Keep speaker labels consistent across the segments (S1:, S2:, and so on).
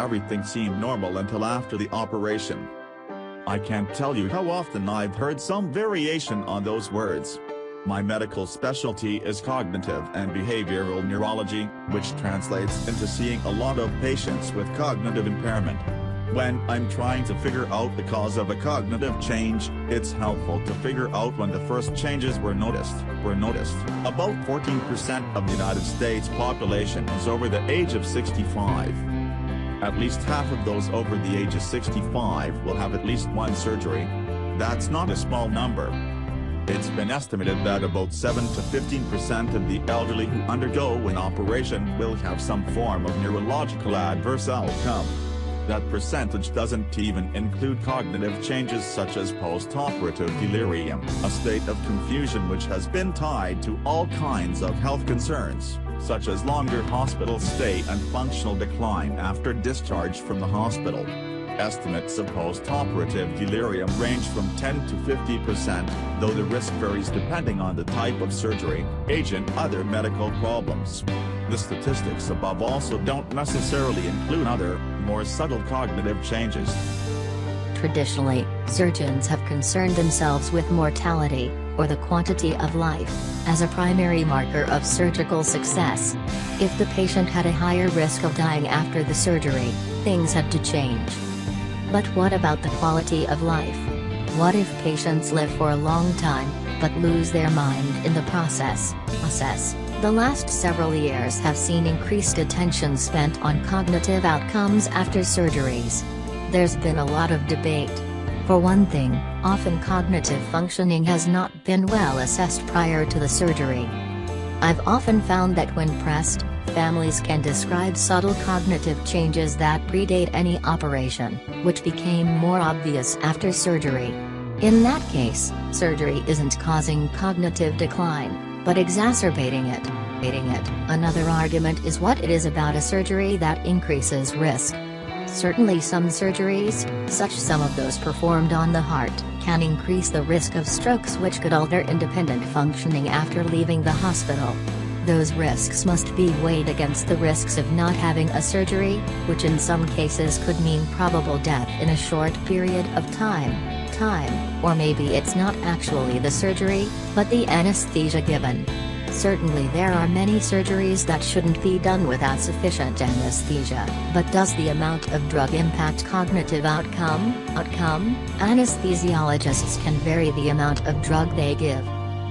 S1: everything seemed normal until after the operation. I can't tell you how often I've heard some variation on those words. My medical specialty is cognitive and behavioral neurology, which translates into seeing a lot of patients with cognitive impairment. When I'm trying to figure out the cause of a cognitive change, it's helpful to figure out when the first changes were noticed. Were noticed. About 14% of the United States population is over the age of 65. At least half of those over the age of 65 will have at least one surgery. That's not a small number. It's been estimated that about 7 to 15% of the elderly who undergo an operation will have some form of neurological adverse outcome. That percentage doesn't even include cognitive changes such as post-operative delirium, a state of confusion which has been tied to all kinds of health concerns, such as longer hospital stay and functional decline after discharge from the hospital. Estimates of post-operative delirium range from 10 to 50%, though the risk varies depending on the type of surgery, age and other medical problems. The statistics above also don't necessarily include other, more subtle cognitive changes.
S2: Traditionally, surgeons have concerned themselves with mortality, or the quantity of life, as a primary marker of surgical success. If the patient had a higher risk of dying after the surgery, things had to change. But what about the quality of life? What if patients live for a long time, but lose their mind in the process? Process. The last several years have seen increased attention spent on cognitive outcomes after surgeries. There's been a lot of debate. For one thing, often cognitive functioning has not been well assessed prior to the surgery. I've often found that when pressed, families can describe subtle cognitive changes that predate any operation, which became more obvious after surgery. In that case, surgery isn't causing cognitive decline, but exacerbating it. Another argument is what it is about a surgery that increases risk. Certainly some surgeries, such some of those performed on the heart, can increase the risk of strokes which could alter independent functioning after leaving the hospital. Those risks must be weighed against the risks of not having a surgery, which in some cases could mean probable death in a short period of time. Time, or maybe it's not actually the surgery, but the anesthesia given. Certainly there are many surgeries that shouldn't be done without sufficient anesthesia, but does the amount of drug impact cognitive outcome? Outcome? Anesthesiologists can vary the amount of drug they give.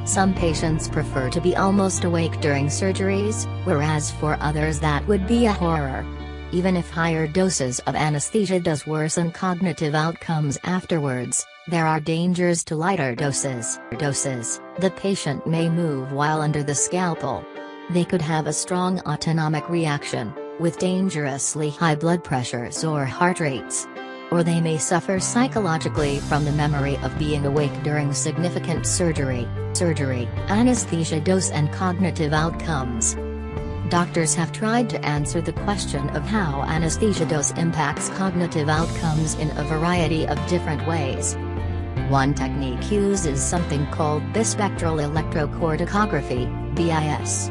S2: Some patients prefer to be almost awake during surgeries, whereas for others that would be a horror. Even if higher doses of anesthesia does worsen cognitive outcomes afterwards, there are dangers to lighter doses. Doses. The patient may move while under the scalpel. They could have a strong autonomic reaction, with dangerously high blood pressures or heart rates or they may suffer psychologically from the memory of being awake during significant surgery, surgery, anesthesia dose and cognitive outcomes. Doctors have tried to answer the question of how anesthesia dose impacts cognitive outcomes in a variety of different ways. One technique uses something called bispectral electrocorticography, BIS.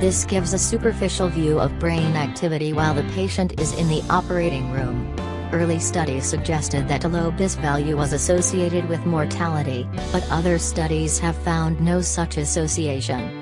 S2: This gives a superficial view of brain activity while the patient is in the operating room. Early studies suggested that a low BIS value was associated with mortality, but other studies have found no such association.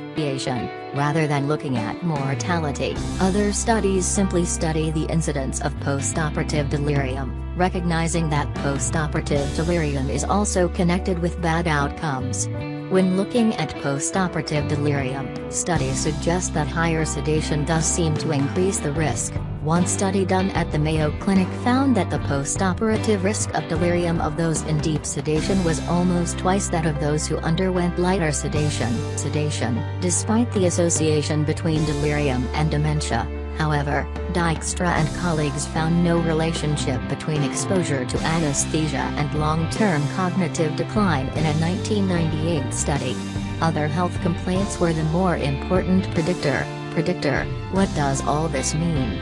S2: Rather than looking at mortality, other studies simply study the incidence of postoperative delirium, recognizing that postoperative delirium is also connected with bad outcomes. When looking at postoperative delirium, studies suggest that higher sedation does seem to increase the risk. One study done at the Mayo Clinic found that the postoperative risk of delirium of those in deep sedation was almost twice that of those who underwent lighter sedation. Sedation, despite the association between delirium and dementia, However, Dijkstra and colleagues found no relationship between exposure to anesthesia and long-term cognitive decline in a 1998 study. Other health complaints were the more important predictor. Predictor, what does all this mean?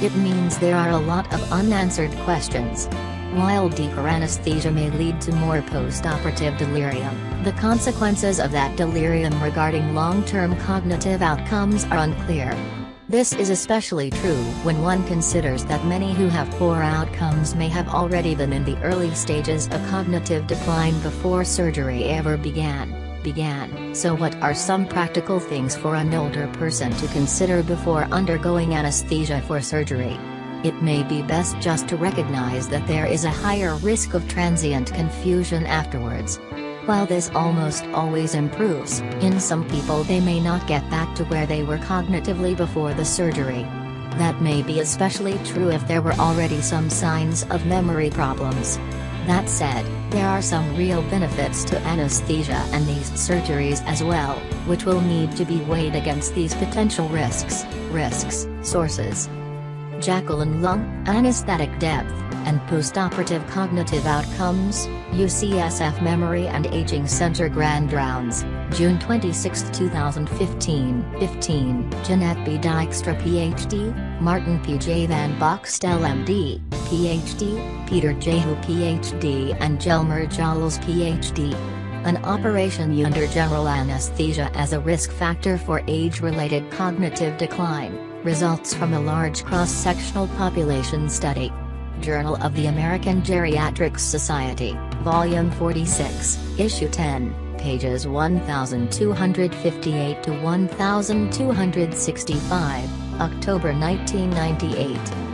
S2: It means there are a lot of unanswered questions. While deeper anesthesia may lead to more postoperative delirium, the consequences of that delirium regarding long-term cognitive outcomes are unclear. This is especially true when one considers that many who have poor outcomes may have already been in the early stages of cognitive decline before surgery ever began. Began. So what are some practical things for an older person to consider before undergoing anesthesia for surgery? It may be best just to recognize that there is a higher risk of transient confusion afterwards. While this almost always improves, in some people they may not get back to where they were cognitively before the surgery. That may be especially true if there were already some signs of memory problems. That said, there are some real benefits to anesthesia and these surgeries as well, which will need to be weighed against these potential risks. Risks, sources. Jacqueline Leung, Anesthetic Depth, and Postoperative Cognitive Outcomes, UCSF Memory and Aging Center Grand Rounds, June 26, 2015 15 Jeanette B. Dijkstra Ph.D., Martin P. J. Van Boxtel M.D., Ph.D., Peter J. Houx Ph.D. and Jelmer Giles Ph.D. An operation under general anesthesia as a risk factor for age-related cognitive decline, results from a large cross-sectional population study. Journal of the American Geriatrics Society, Volume 46, Issue 10, pages 1258 to 1265, October 1998.